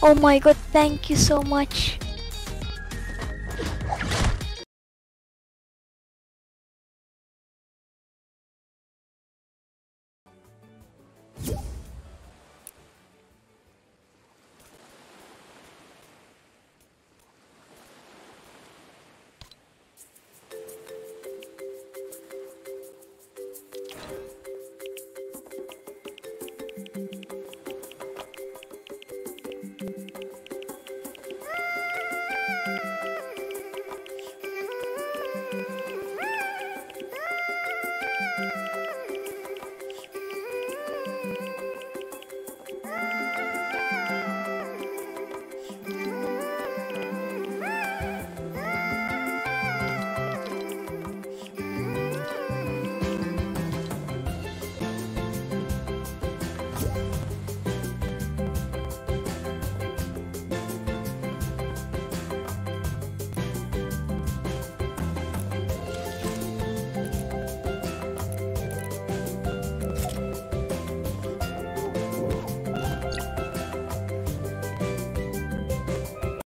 Oh my god, thank you so much.